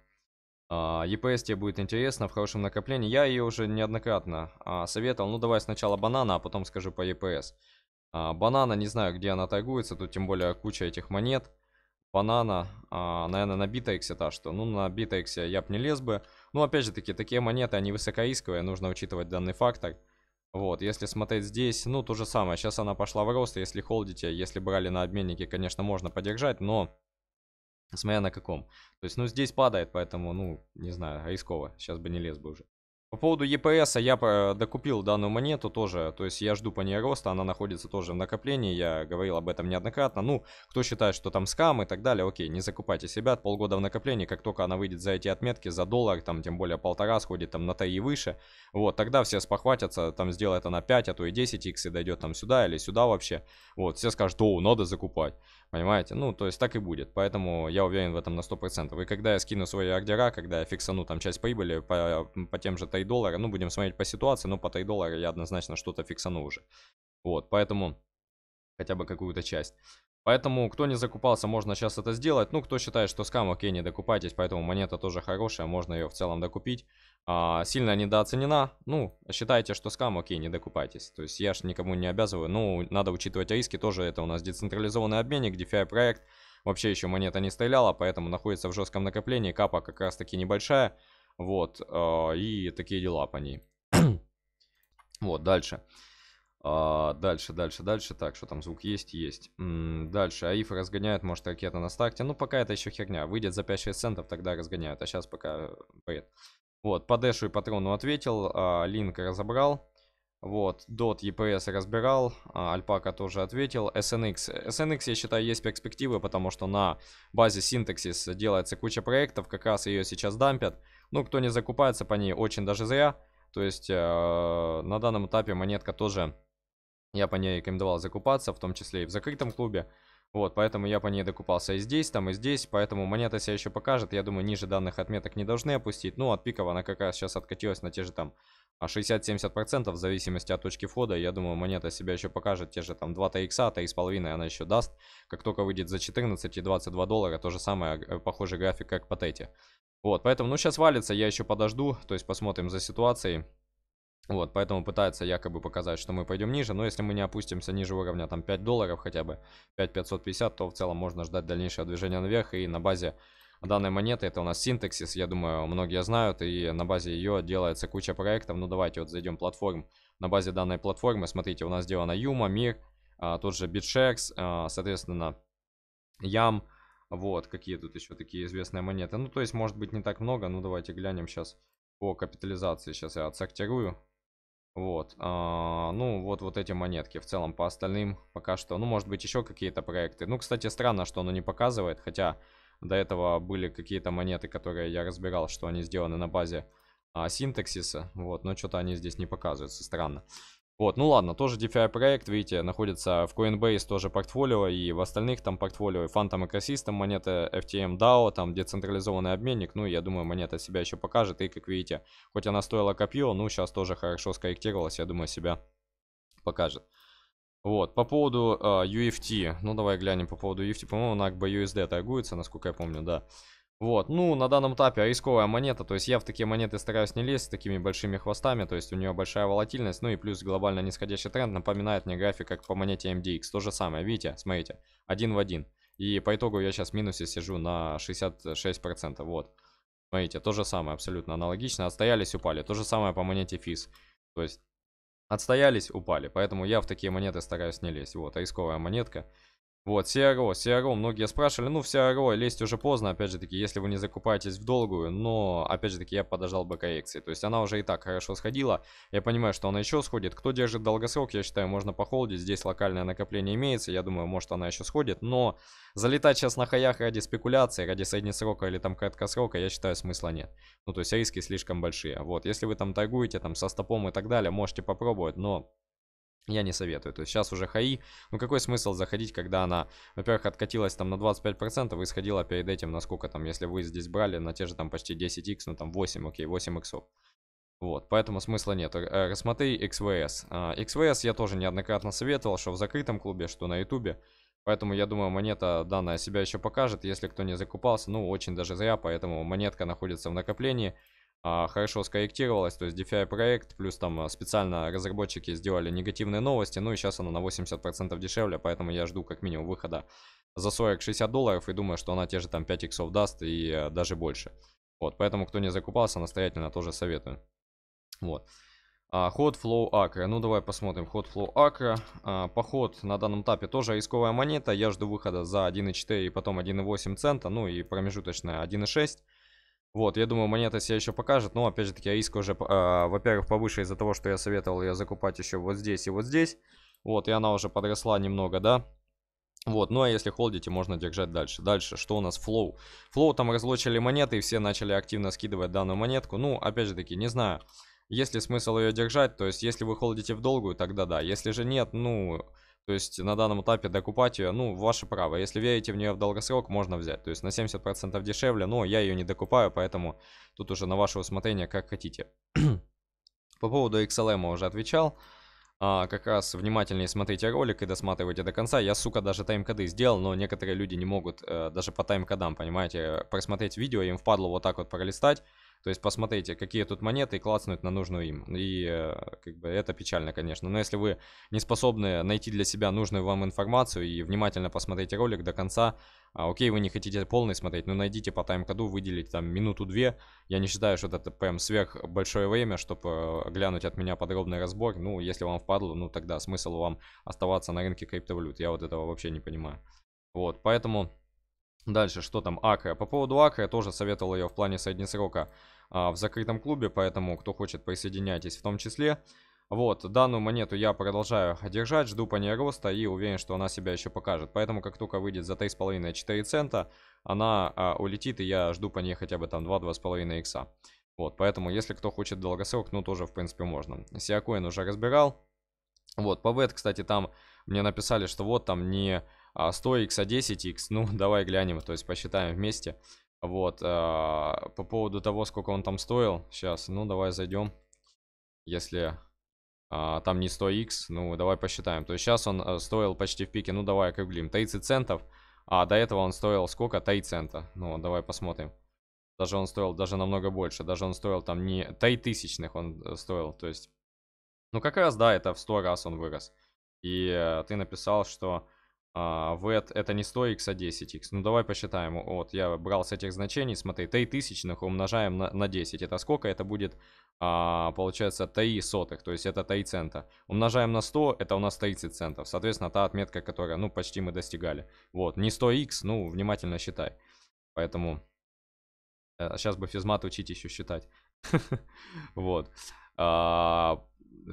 EPS тебе будет интересно в хорошем накоплении. Я ее уже неоднократно советовал. Ну, давай сначала банана, а потом скажу по EPS. Uh, банана, не знаю, где она торгуется. Тут тем более куча этих монет. Банана, uh, наверное, на BitX та что. Ну, на BitX я бы не лез бы. Ну, опять же таки, такие монеты, они высокорисковые. Нужно учитывать данный фактор. Вот, если смотреть здесь, ну, то же самое. Сейчас она пошла в рост, если холдите, если брали на обменнике, конечно, можно подержать, но смотря на каком. То есть, ну, здесь падает, поэтому, ну, не знаю, рисково. Сейчас бы не лез бы уже. По поводу EPS я докупил данную монету тоже, то есть я жду по ней роста, она находится тоже в накоплении, я говорил об этом неоднократно. Ну, кто считает, что там скам и так далее, окей, не закупайте себя, полгода в накоплении, как только она выйдет за эти отметки, за доллар, там тем более полтора сходит там на 3 и выше, вот, тогда все спохватятся, там сделает она 5, а то и 10 икс и дойдет там сюда или сюда вообще, вот, все скажут, о, надо закупать. Понимаете? Ну, то есть так и будет. Поэтому я уверен в этом на 100%. И когда я скину свои ордера, когда я фиксану там часть прибыли по, по тем же 3 доллара, ну, будем смотреть по ситуации, но по 3 доллара я однозначно что-то фиксану уже. Вот, поэтому хотя бы какую-то часть. Поэтому, кто не закупался, можно сейчас это сделать. Ну, кто считает, что скам, окей, не докупайтесь. Поэтому монета тоже хорошая, можно ее в целом докупить. А, сильно недооценена. Ну, считайте, что скам, окей, не докупайтесь. То есть я ж никому не обязываю. Ну, надо учитывать риски. Тоже это у нас децентрализованный обменник, DeFi проект. Вообще еще монета не стреляла, поэтому находится в жестком накоплении. Капа как раз таки небольшая. Вот, э, и такие дела по ней. (clears throat) вот, дальше. А, дальше, дальше, дальше. Так, что там звук есть? Есть. Дальше. АИФ разгоняет, может, ракета на старте. Ну, пока это еще херня. Выйдет за 5-6 центов, тогда разгоняют. А сейчас пока бред. Вот, по Дэшу и Патрону ответил. А, Линк разобрал. Вот, DOT, EPS разбирал, а, Альпака тоже ответил, SNX. SNX, я считаю, есть перспективы, потому что на базе Syntaxis делается куча проектов, как раз ее сейчас дампят. Ну, кто не закупается по ней, очень даже зря. То есть, э, на данном этапе монетка тоже я по ней рекомендовал закупаться, в том числе и в закрытом клубе. Вот, поэтому я по ней докупался и здесь, там, и здесь. Поэтому монета себя еще покажет. Я думаю, ниже данных отметок не должны опустить. Ну, от пиков она как раз сейчас откатилась на те же там 60-70% в зависимости от точки входа. Я думаю, монета себя еще покажет. Те же там 2 TX, 3,5 она еще даст. Как только выйдет за 14 и 22 доллара, то же самое, э, похожий график, как по Тете. Вот, поэтому, ну, сейчас валится, я еще подожду. То есть посмотрим за ситуацией. Вот, поэтому пытается якобы показать, что мы пойдем ниже, но если мы не опустимся ниже уровня там 5 долларов хотя бы, 5550, то в целом можно ждать дальнейшего движения наверх, и на базе данной монеты, это у нас синтаксис, я думаю, многие знают, и на базе ее делается куча проектов, ну давайте вот зайдем платформ, на базе данной платформы, смотрите, у нас сделано Юма, Мир, а, тот же BitShares, а, соответственно, Ям, вот, какие тут еще такие известные монеты, ну то есть может быть не так много, ну давайте глянем сейчас по капитализации, сейчас я отсортирую, вот, а, ну вот вот эти монетки в целом по остальным пока что, ну может быть еще какие-то проекты. Ну, кстати, странно, что оно не показывает, хотя до этого были какие-то монеты, которые я разбирал, что они сделаны на базе а, синтаксиса, вот, но что-то они здесь не показываются, странно. Вот, ну ладно, тоже DeFi проект, видите, находится в Coinbase тоже портфолио и в остальных там портфолио. Phantom Ecosystem, монета FTM DAO, там децентрализованный обменник. Ну, я думаю, монета себя еще покажет. И, как видите, хоть она стоила копье, ну, сейчас тоже хорошо скорректировалась, я думаю, себя покажет. Вот, по поводу uh, а, UFT, ну, давай глянем по поводу UFT. По-моему, на USD торгуется, насколько я помню, да. Вот, ну, на данном этапе рисковая монета, то есть я в такие монеты стараюсь не лезть с такими большими хвостами, то есть у нее большая волатильность, ну и плюс глобально нисходящий тренд напоминает мне график, как по монете MDX, то же самое, видите, смотрите, один в один. И по итогу я сейчас в минусе сижу на 66%, вот. Смотрите, то же самое, абсолютно аналогично, отстоялись, упали, то же самое по монете FIS, то есть отстоялись, упали, поэтому я в такие монеты стараюсь не лезть, вот, рисковая монетка. Вот, CRO, CRO, многие спрашивали, ну в CRO лезть уже поздно, опять же таки, если вы не закупаетесь в долгую, но, опять же таки, я подождал бы коррекции, то есть она уже и так хорошо сходила, я понимаю, что она еще сходит, кто держит долгосрок, я считаю, можно похолдить, здесь локальное накопление имеется, я думаю, может она еще сходит, но залетать сейчас на хаях ради спекуляции, ради среднесрока или там краткосрока, я считаю, смысла нет, ну то есть риски слишком большие, вот, если вы там торгуете там со стопом и так далее, можете попробовать, но я не советую. То есть сейчас уже ХАИ, ну какой смысл заходить, когда она, во-первых, откатилась там на 25% и сходила перед этим на сколько там, если вы здесь брали на те же там почти 10x, ну там 8, окей, 8 иксов. Вот, поэтому смысла нет. Э, рассмотри XVS. XVS а, я тоже неоднократно советовал, что в закрытом клубе, что на ютубе. Поэтому я думаю, монета данная себя еще покажет. Если кто не закупался, ну очень даже зря, поэтому монетка находится в накоплении хорошо скорректировалась, то есть DeFi проект, плюс там а, специально разработчики сделали негативные новости, ну и сейчас она на 80% дешевле, поэтому я жду как минимум выхода за 40-60 долларов и думаю, что она те же там 5 иксов даст и а, даже больше. Вот, поэтому кто не закупался, настоятельно тоже советую. Вот. А, ход Flow Acre. Ну, давай посмотрим. Ход Flow Acre. А, поход на данном этапе тоже рисковая монета. Я жду выхода за 1.4 и потом 1.8 цента. Ну и промежуточная 1.6. Вот, я думаю, монета себя еще покажет. Но, опять же таки, риск уже, э, во-первых, повыше из-за того, что я советовал ее закупать еще вот здесь и вот здесь. Вот, и она уже подросла немного, да. Вот, ну а если холдите, можно держать дальше. Дальше, что у нас? Flow. Flow там разлочили монеты, и все начали активно скидывать данную монетку. Ну, опять же таки, не знаю, есть ли смысл ее держать. То есть, если вы холдите в долгую, тогда да. Если же нет, ну, то есть на данном этапе докупать ее, ну, ваше право. Если верите в нее в долгосрок, можно взять. То есть на 70% дешевле, но я ее не докупаю, поэтому тут уже на ваше усмотрение, как хотите. (clears throat) По поводу XLM уже отвечал. а, как раз внимательнее смотрите ролик и досматривайте до конца. Я, сука, даже тайм-коды сделал, но некоторые люди не могут э, даже по тайм-кодам, понимаете, просмотреть видео, им впадло вот так вот пролистать. То есть посмотрите, какие тут монеты и клацнуть на нужную им. И э, как бы это печально, конечно. Но если вы не способны найти для себя нужную вам информацию и внимательно посмотрите ролик до конца, а, окей, вы не хотите полный смотреть, но найдите по тайм-коду, выделить там минуту-две. Я не считаю, что это прям сверх большое время, чтобы глянуть от меня подробный разбор. Ну, если вам впадло, ну тогда смысл вам оставаться на рынке криптовалют. Я вот этого вообще не понимаю. Вот, поэтому... Дальше, что там, Акра. По поводу Акра я тоже советовал ее в плане среднесрока а, в закрытом клубе, поэтому кто хочет, присоединяйтесь в том числе. Вот, данную монету я продолжаю держать, жду по ней роста и уверен, что она себя еще покажет. Поэтому, как только выйдет за 3,5-4 цента, она а, улетит, и я жду по ней хотя бы там 2-2,5 икса. Вот, поэтому, если кто хочет долгосрок, ну, тоже, в принципе, можно. Сиакоин уже разбирал. Вот, по VET, кстати, там мне написали, что вот там не 100x, а 10x. Ну, (laughs) давай глянем, то есть посчитаем вместе. Вот, а, по поводу того, сколько он там стоил, сейчас, ну, давай зайдем. Если а, там не 100x, ну, давай посчитаем. То есть сейчас он а, стоил почти в пике, ну, давай округлим, 30 центов. А до этого он стоил сколько? 3 цента. Ну, давай посмотрим. Даже он стоил даже намного больше. Даже он стоил там не 3 тысячных он э, стоил. То есть, ну, как раз, да, это в 100 раз он вырос. И э, ты написал, что а, VET это не 100x, а 10x. Ну давай посчитаем. Вот я брал с этих значений, смотри, 3 тысячных умножаем на, на 10. Это сколько? Это будет, а, получается, 3 сотых, то есть это 3 цента. Умножаем на 100, это у нас 30 центов. Соответственно, та отметка, которая, ну, почти мы достигали. Вот, не 100x, ну, внимательно считай. Поэтому сейчас э, бы физмат учить еще считать. (laughs) Вот.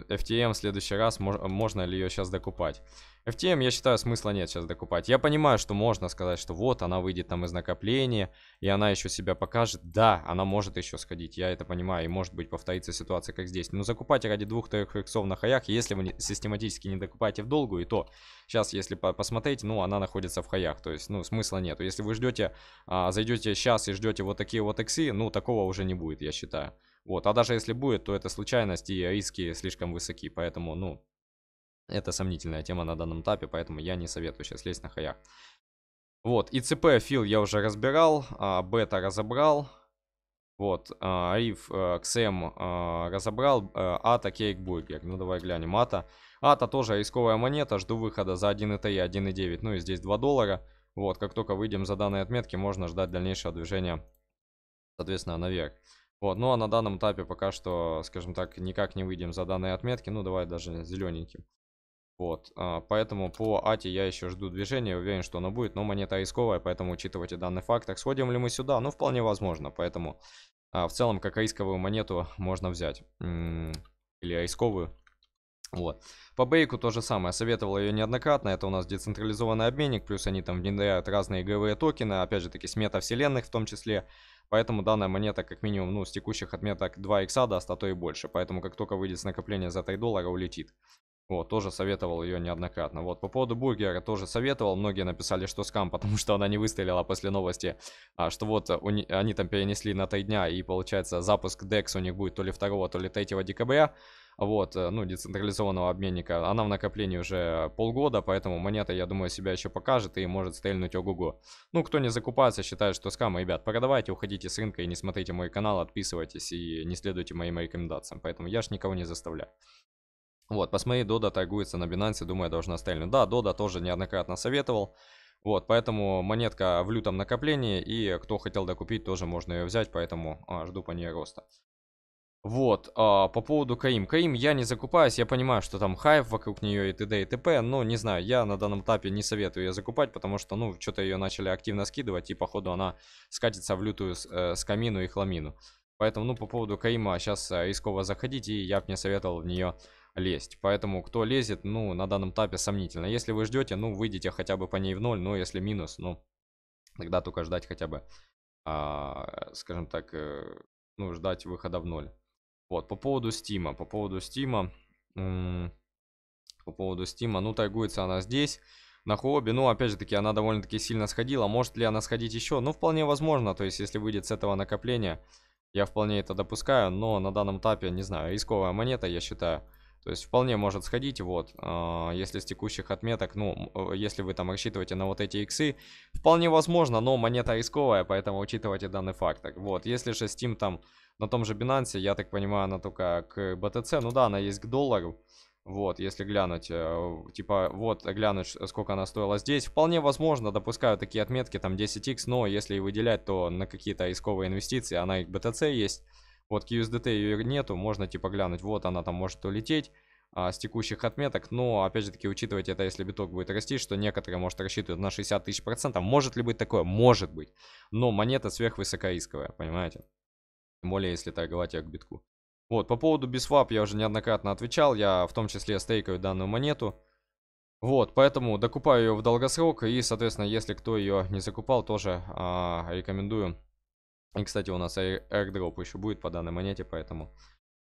FTM в следующий раз, можно ли ее сейчас докупать? FTM, я считаю, смысла нет сейчас докупать. Я понимаю, что можно сказать, что вот, она выйдет там из накопления, и она еще себя покажет. Да, она может еще сходить, я это понимаю, и может быть повторится ситуация, как здесь. Но закупать ради двух-трех иксов на хаях, если вы систематически не докупаете в долгую, то сейчас, если по посмотреть, ну, она находится в хаях, то есть, ну, смысла нету. Если вы ждете, а, зайдете сейчас и ждете вот такие вот иксы, ну, такого уже не будет, я считаю. Вот, а даже если будет, то это случайность и риски слишком высоки, поэтому, ну, это сомнительная тема на данном этапе, поэтому я не советую сейчас лезть на хаях. Вот, ИЦП фил я уже разбирал, а, бета разобрал. Вот, а, Риф, а, XM а, разобрал, а, Ата, Кейкбургер. Ну, давай глянем. Ата. Ата тоже рисковая монета, жду выхода за 1.3, 1.9, ну и здесь 2 доллара. Вот, как только выйдем за данные отметки, можно ждать дальнейшего движения, соответственно, наверх. Вот, ну а на данном этапе пока что, скажем так, никак не выйдем за данные отметки. Ну, давай даже зелененьким. Вот, а, поэтому по АТИ я еще жду движения, уверен, что оно будет, но монета рисковая, поэтому учитывайте данный фактор. Сходим ли мы сюда? Ну, вполне возможно, поэтому а, в целом как рисковую монету можно взять. Или рисковую. Вот. По Бейку то же самое, советовал ее неоднократно, это у нас децентрализованный обменник, плюс они там внедряют разные игровые токены, опять же таки с метавселенных в том числе. Поэтому данная монета как минимум ну, с текущих отметок 2 икса даст, а то и больше. Поэтому как только выйдет с накопления за 3 доллара, улетит. Вот, тоже советовал ее неоднократно. Вот, по поводу бургера тоже советовал. Многие написали, что скам, (laughs) потому что она не выстрелила после новости. А, что вот у, они там перенесли на 3 дня, и получается запуск DEX у них будет то ли 2, то ли 3 декабря. Вот, э, ну, децентрализованного обменника. Она в накоплении уже полгода, поэтому монета, я думаю, себя еще покажет и может стрельнуть ого-го. Ну, кто не закупается, считает, что скам, ребят, продавайте, уходите с рынка и не смотрите мой канал, отписывайтесь и не следуйте моим рекомендациям. Поэтому я ж никого не заставляю. Вот, посмотри, Дода торгуется на Binance, думаю, должна стрельнуть. Да, Дода тоже неоднократно советовал. Вот, поэтому монетка в лютом накоплении, и кто хотел докупить, тоже можно ее взять, поэтому а, жду по ней роста. Вот, а, по поводу Каим. Каим я не закупаюсь, я понимаю, что там хайп вокруг нее и т.д. и т.п. Но не знаю, я на данном этапе не советую ее закупать, потому что, ну, что-то ее начали активно скидывать, и походу она скатится в лютую э, скамину и хламину. Поэтому, ну, по поводу Каима сейчас э, рисково заходить, и я бы не советовал в нее лезть. Поэтому, кто лезет, ну, на данном этапе сомнительно. Если вы ждете, ну, выйдите хотя бы по ней в ноль, но если минус, ну, тогда только ждать хотя бы, а, скажем так, э, ну, ждать выхода в ноль. Вот, по поводу Стима, по поводу Стима, по поводу Стима, ну, торгуется она здесь, на хобби, ну, опять же таки, она довольно-таки сильно сходила, может ли она сходить еще? Ну, вполне возможно, то есть, если выйдет с этого накопления, я вполне это допускаю, но на данном этапе, не знаю, рисковая монета, я считаю, То есть вполне может сходить, вот, э, если с текущих отметок, ну, э, если вы там рассчитываете на вот эти иксы, вполне возможно, но монета рисковая, поэтому учитывайте данный фактор. Вот, если же Steam там на том же Binance, я так понимаю, она только к BTC, ну да, она есть к доллару, вот, если глянуть, э, типа, вот, глянуть, сколько она стоила здесь, вполне возможно, допускаю такие отметки, там 10x, но если выделять, то на какие-то рисковые инвестиции, она и к BTC есть, вот, к USDT ее нету, можно, типа, глянуть, вот, она там может улететь, а, с текущих отметок, но, опять же таки, учитывайте это, если биток будет расти, что некоторые, может, рассчитывают на 60 тысяч процентов, может ли быть такое? Может быть, но монета сверхвысокорисковая, понимаете? Тем более, если торговать к битку. Вот, по поводу Biswap я уже неоднократно отвечал, я в том числе стейкаю данную монету. Вот, поэтому докупаю ее в долгосрок, и, соответственно, если кто ее не закупал, тоже а, рекомендую. И, кстати, у нас airdrop еще будет по данной монете, поэтому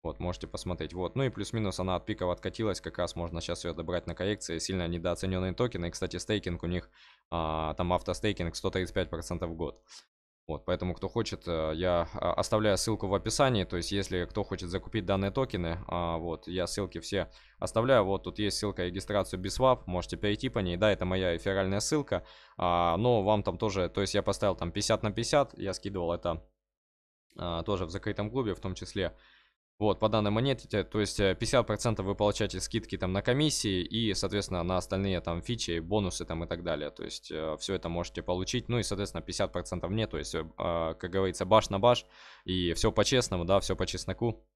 вот, можете посмотреть. Вот, ну и плюс-минус она от пиков откатилась, как раз можно сейчас ее добрать на коррекции. Сильно недооцененные токены, и, кстати, стейкинг у них, а, там автостейкинг 135% в год. Вот, поэтому, кто хочет, э, я а, оставляю ссылку в описании, то есть, если кто хочет закупить данные токены, а, вот, я ссылки все оставляю, вот, тут есть ссылка регистрацию BISWAP, можете перейти по ней, да, это моя эфиральная ссылка, а, но вам там тоже, то есть, я поставил там 50 на 50, я скидывал это тоже в закрытом клубе, в том числе, вот, по данной монете, то есть 50% э, вы получаете скидки там на комиссии и, соответственно, на остальные там фичи, бонусы там и так далее. То есть э, все это можете получить. Ну и, соответственно, 50% мне, то есть, э, как говорится, баш на баш. И все по-честному, да, все по чесноку.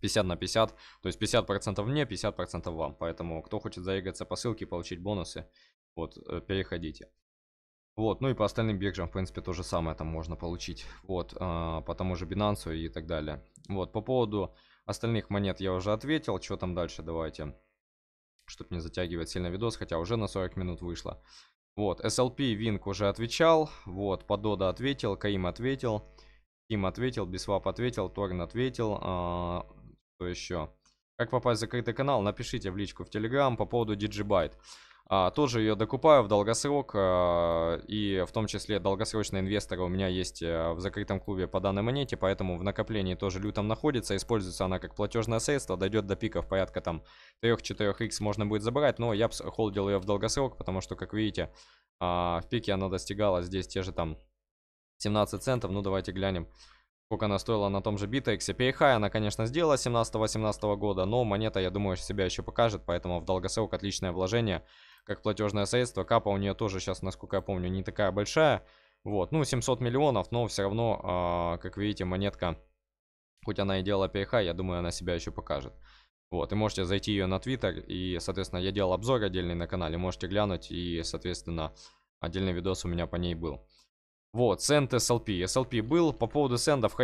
50 на 50, то есть 50% мне, 50% вам. Поэтому, кто хочет заиграться по ссылке, получить бонусы, вот, переходите. Вот, ну и по остальным биржам, в принципе, то же самое там можно получить. Вот, э, по тому же Binance и так далее. Вот, по поводу остальных монет я уже ответил. Что там дальше, давайте. Чтобы не затягивать сильно видос, хотя уже на 40 минут вышло. Вот, SLP Wink уже отвечал. Вот, Подода ответил, Каим ответил. Ким ответил, Biswap ответил, Torn ответил. Э, что еще? Как попасть в закрытый канал? Напишите в личку в Telegram по поводу DigiByte. А, тоже ее докупаю в долгосрок, а, и в том числе долгосрочные инвесторы у меня есть а, в закрытом клубе по данной монете, поэтому в накоплении тоже лютом находится, используется она как платежное средство, дойдет до пиков порядка там 3-4x можно будет забрать, но я холдил ее в долгосрок, потому что, как видите, а, в пике она достигала здесь те же там 17 центов, ну давайте глянем. Сколько она стоила на том же BitX. PayHigh она, конечно, сделала 17-18 года, но монета, я думаю, себя еще покажет, поэтому в долгосрок отличное вложение как платежное средство. Капа у нее тоже сейчас, насколько я помню, не такая большая. Вот, ну 700 миллионов, но все равно, э, как видите, монетка, хоть она и делала PH, я думаю, она себя еще покажет. Вот, и можете зайти ее на Твиттер, и, соответственно, я делал обзор отдельный на канале, можете глянуть, и, соответственно, отдельный видос у меня по ней был. Вот, Send SLP. SLP был. По поводу сендов,